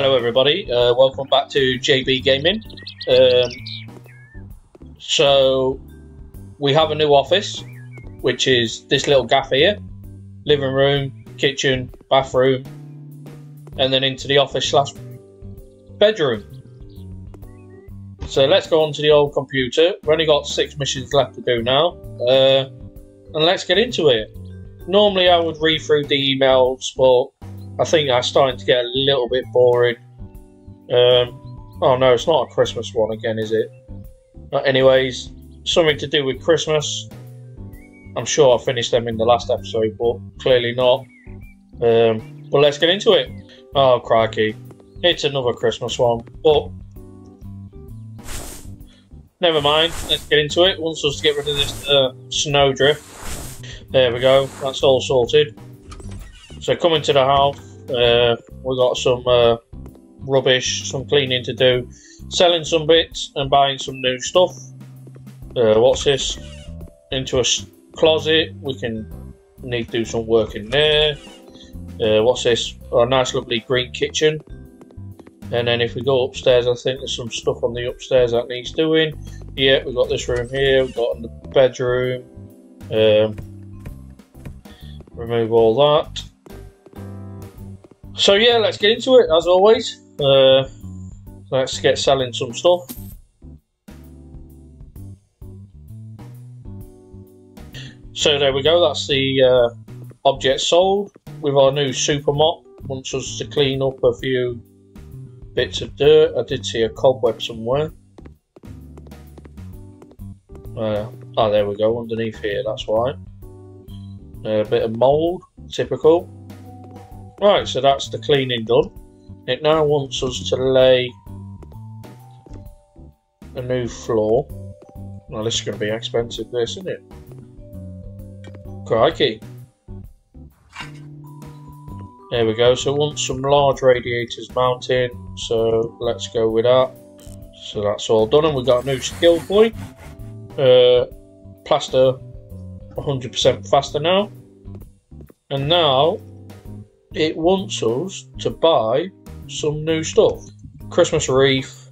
Hello, everybody. Uh, welcome back to JB Gaming. Um, so, we have a new office, which is this little gaff here living room, kitchen, bathroom, and then into the office slash bedroom. So, let's go on to the old computer. We've only got six missions left to do now, uh, and let's get into it. Normally, I would read through the emails, but I think that's starting to get a little bit boring. Um, oh no, it's not a Christmas one again, is it? But anyways, something to do with Christmas. I'm sure I finished them in the last episode, but clearly not. Um, but let's get into it. Oh crikey, it's another Christmas one, but never mind. Let's get into it. Wants us to get rid of this uh, snowdrift. There we go. That's all sorted. So coming to the house, uh, we got some uh, rubbish, some cleaning to do, selling some bits and buying some new stuff. Uh, what's this? Into a closet. We can need to do some work in there. Uh, what's this? a nice, lovely green kitchen. And then if we go upstairs, I think there's some stuff on the upstairs that needs doing. Yeah, we've got this room here. We've got the bedroom. Um, remove all that. So yeah, let's get into it as always. Uh, let's get selling some stuff. So there we go. That's the uh, object sold with our new super mop. Wants us to clean up a few bits of dirt. I did see a cobweb somewhere. Uh, oh, there we go. Underneath here. That's why. A bit of mould. Typical. Right, so that's the cleaning done. It now wants us to lay a new floor. Well, this is going to be expensive, this, isn't it? Crikey. There we go. So it wants some large radiators mounted. So let's go with that. So that's all done. And we've got a new skill point. Uh, plaster 100% faster now. And now it wants us to buy some new stuff. Christmas wreath,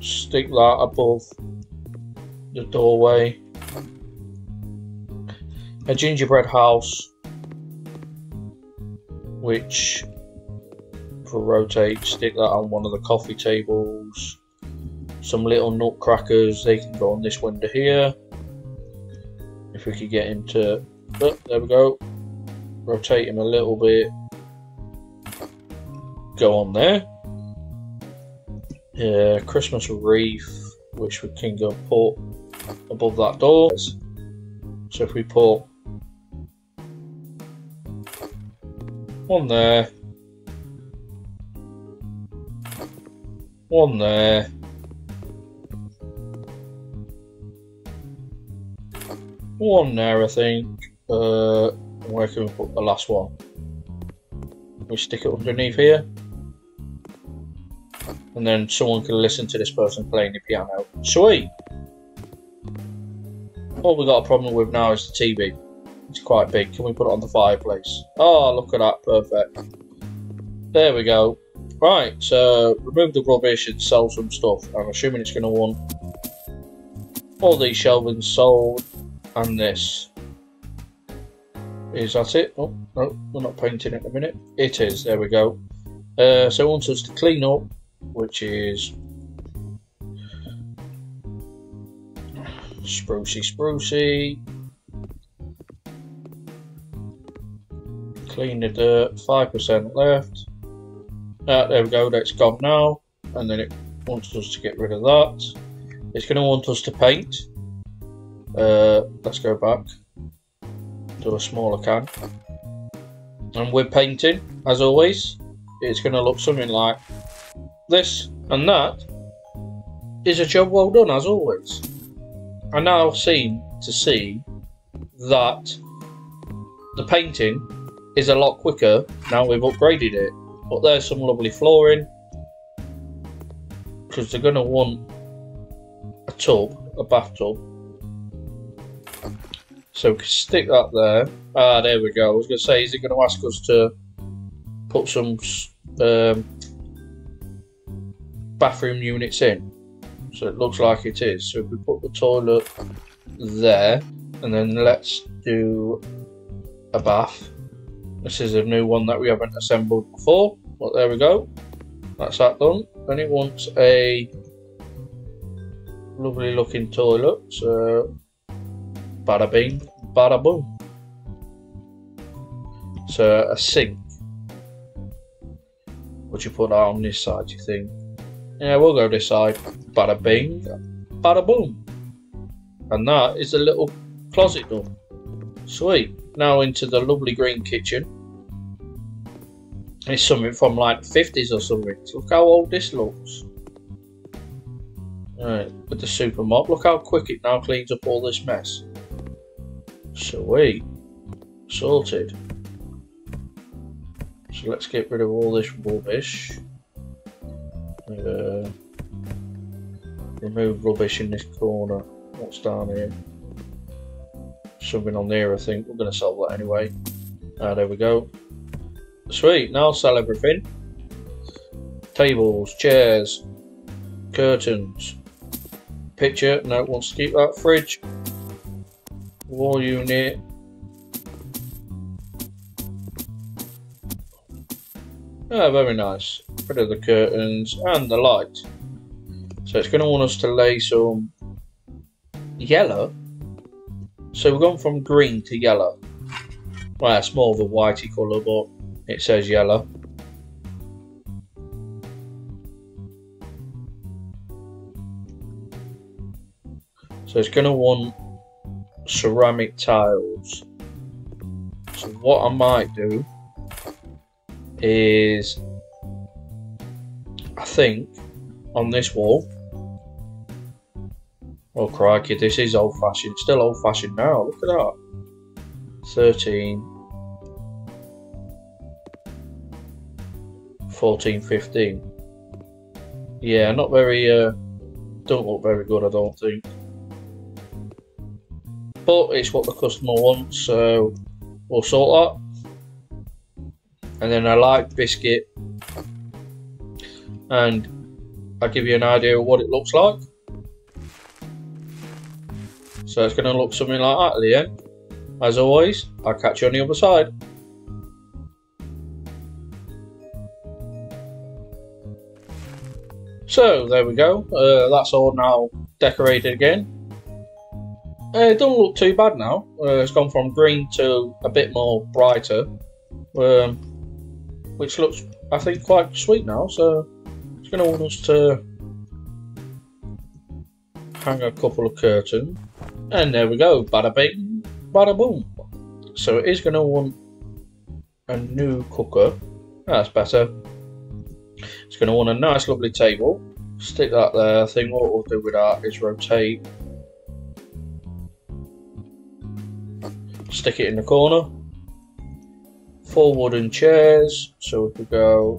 stick that above the doorway. A gingerbread house, which for rotate, stick that on one of the coffee tables. Some little nutcrackers, they can go on this window here. If we could get him to, oh, there we go, rotate him a little bit, go on there. Yeah, Christmas wreath, which we can go put above that door. So if we put one there, one there, one there, I think. Uh, where can we put the last one? We stick it underneath here. And then someone can listen to this person playing the piano. Sweet! All we got a problem with now is the TV. It's quite big. Can we put it on the fireplace? Oh, look at that. Perfect. There we go. Right, so remove the rubbish and sell some stuff. I'm assuming it's going to want all these shelving sold and this. Is that it? Oh, no, we're not painting at the minute. It is, there we go. Uh, so wants us to clean up, which is sprucey sprucey. Clean the dirt, 5% left. Uh, there we go, that's gone now. And then it wants us to get rid of that. It's going to want us to paint. Uh, let's go back to a smaller can. And we're painting, as always. It's going to look something like this and that is a job well done, as always. I now seem to see that the painting is a lot quicker now we've upgraded it. But there's some lovely flooring because they're going to want a tub, a bathtub so we can stick that there. Ah, there we go. I was going to say, is it going to ask us to put some um, bathroom units in. So it looks like it is. So if we put the toilet there, and then let's do a bath. This is a new one that we haven't assembled before, but there we go. That's that done. Then it wants a lovely looking toilet. So bada bing, bada boom. So a sink. Would you put that on this side, you think? Yeah, we'll go this side. Bada bing, bada boom. And that is a little closet done. Sweet. Now into the lovely green kitchen. It's something from like 50s or something. Look how old this looks. Alright, with the super mop. Look how quick it now cleans up all this mess. Sweet. Sorted. So let's get rid of all this rubbish. Uh, remove rubbish in this corner. What's down here? Something on there, I think. We're going to solve that anyway. Ah, there we go. Sweet, now I'll sell everything. Tables, chairs, curtains, picture, no, wants to keep that, fridge, wall unit, Ah, very nice. Rid of the curtains and the light. So it's going to want us to lay some yellow. So we're going from green to yellow. Well, it's more of a whitey colour, but it says yellow. So it's going to want ceramic tiles. So what I might do is I think on this wall oh crikey this is old fashioned still old fashioned now look at that. 13 14 15 yeah not very uh don't look very good I don't think but it's what the customer wants so we'll sort that. And then a light biscuit. And I'll give you an idea of what it looks like. So it's going to look something like that at the end. As always I'll catch you on the other side. So there we go. Uh, that's all now decorated again uh, it don't look too bad now uh, it's gone from green to a bit more brighter um, which looks, I think, quite sweet now. So it's going to want us to hang a couple of curtains. And there we go, bada bing, bada boom. So it is going to want a new cooker. That's better. It's going to want a nice lovely table. Stick that there. I think what we'll do with that is rotate. Stick it in the corner four wooden chairs. So we could go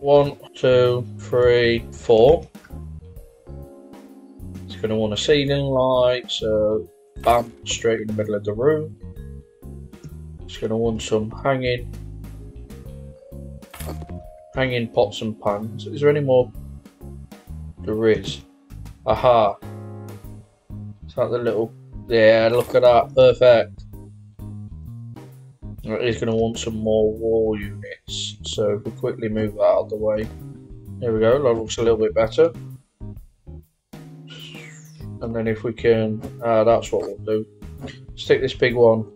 one, two, three, four. It's going to want a ceiling light, so bam, straight in the middle of the room. It's going to want some hanging, hanging pots and pans. Is there any more? There is. Aha. Is that the little? Yeah, look at that, perfect. He's going to want some more wall units, so if we quickly move that out of the way. There we go, that looks a little bit better. And then if we can, uh, that's what we'll do. Stick this big one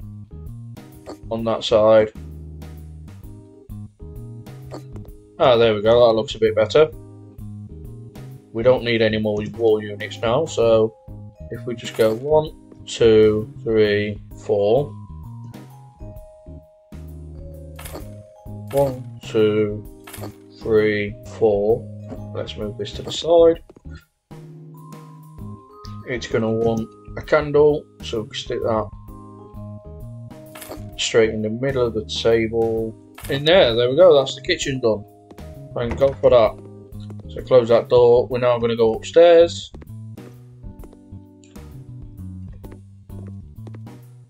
on that side. Ah, there we go, that looks a bit better. We don't need any more wall units now, so if we just go one, two, three, four, One, two, three, four. Let's move this to the side. It's going to want a candle, so stick that straight in the middle of the table. In there, there we go, that's the kitchen done. Thank God for that. So close that door. We're now going to go upstairs.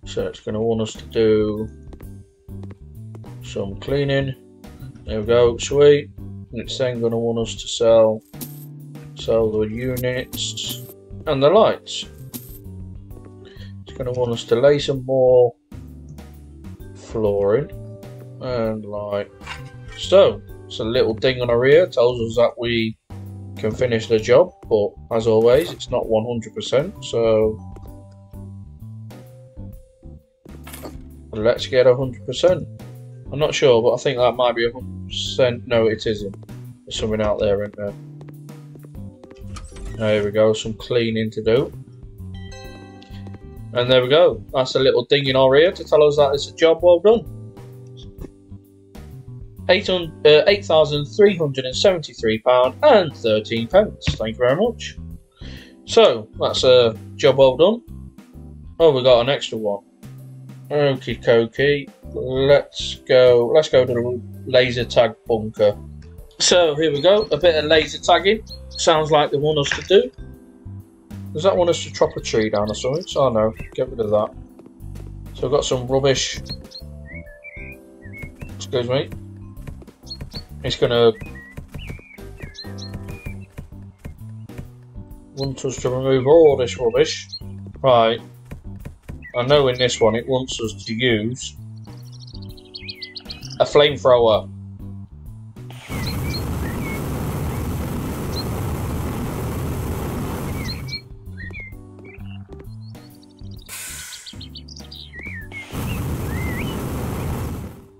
So it's going to want us to do some cleaning. There we go, sweet. It's then going to want us to sell sell the units, and the lights. It's going to want us to lay some more flooring and like so. It's a little ding on our ear tells us that we can finish the job, but as always, it's not 100%. So let's get 100%. I'm not sure, but I think that might be 100%. No, it isn't. There's something out there in there. There we go, some cleaning to do. And there we go. That's a little ding in our ear to tell us that it's a job well done. £8,373 uh, and 13 pence. Thank you very much. So, that's a job well done. Oh, we got an extra one. Okie dokie. Let's go. Let's go to the laser tag bunker. So here we go. A bit of laser tagging. Sounds like they want us to do. Does that want us to chop a tree down or something? Oh, no, get rid of that. So I've got some rubbish. Excuse me. It's gonna want us to remove all this rubbish. Right. I know in this one it wants us to use a flamethrower.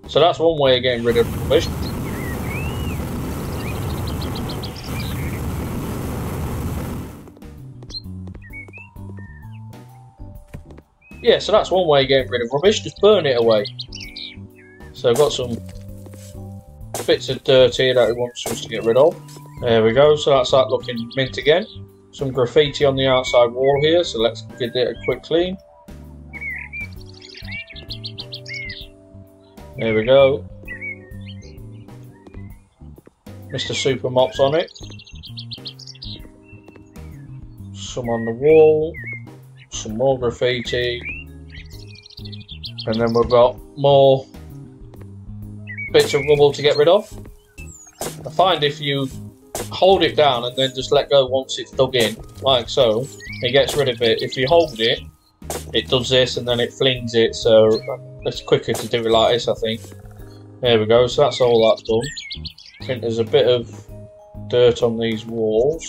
So that's one way of getting rid of rubbish. Yeah, so that's one way of getting rid of rubbish, just burn it away. So I've got some bits of dirt here that it wants us to get rid of. There we go, so that's that looking mint again. Some graffiti on the outside wall here, so let's give it a quick clean. There we go. Mr. Super Mops on it. Some on the wall. Some more graffiti. And then we've got more bits of rubble to get rid of. I find if you hold it down and then just let go once it's dug in, like so, it gets rid of it. If you hold it, it does this and then it flings it, so it's quicker to do it like this, I think. There we go, so that's all that's done. I think there's a bit of dirt on these walls.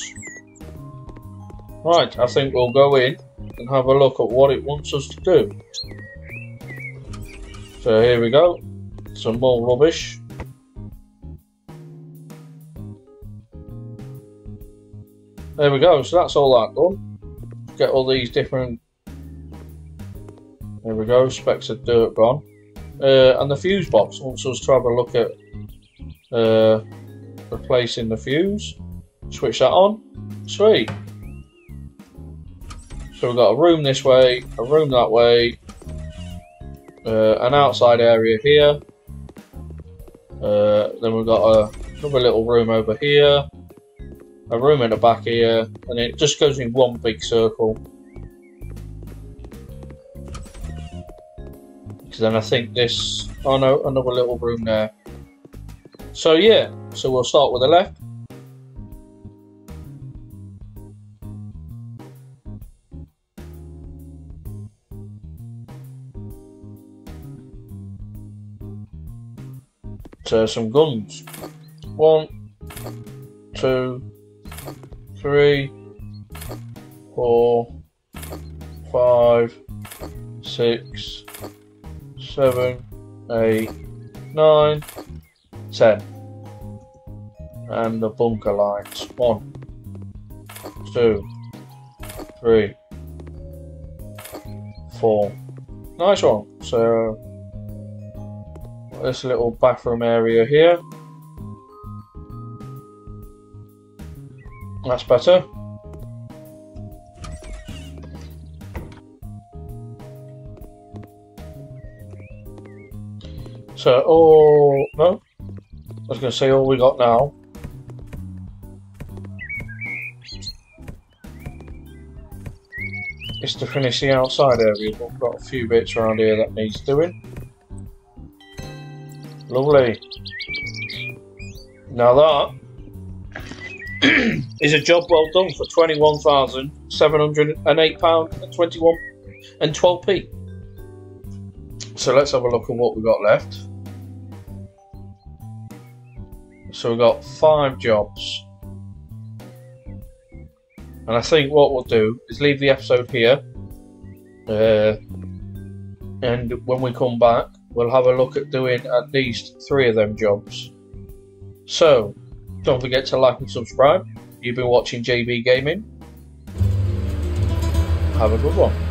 Right, I think we'll go in and have a look at what it wants us to do. So here we go, some more rubbish. There we go, so that's all that done. Get all these different there we go, specks of dirt gone. Uh, and the fuse box wants us to have a look at uh, replacing the fuse. Switch that on. Sweet. So we've got a room this way, a room that way, uh, an outside area here. Uh, then we've got a, another little room over here, a room in the back here, and it just goes in one big circle. Because then I think this, oh no, another little room there. So yeah, so we'll start with the left. So some guns. One, two, three, four, five, six, seven, eight, nine, ten. And the bunker lights. One, two, three, four. Nice one. So this little bathroom area here. That's better. So, oh, no. I was going to say all we got now. Is to finish the outside area. We've got a few bits around here that needs doing. Lovely. Now that is a job well done for twenty one thousand seven hundred and eight pound and twenty one and twelve p. So let's have a look at what we've got left. So we've got five jobs. And I think what we'll do is leave the episode here. Uh, and when we come back, we'll have a look at doing at least three of them jobs. So, don't forget to like and subscribe. You've been watching JB Gaming. Have a good one.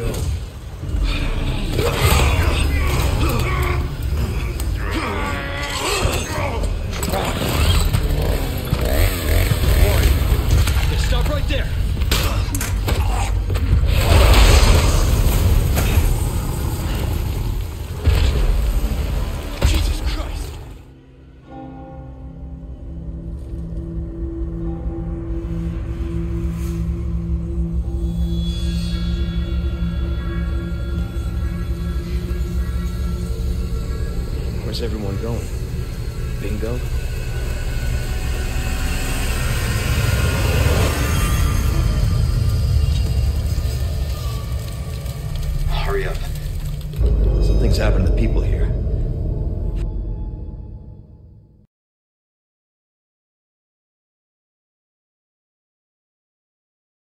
Go. Everyone going? Bingo?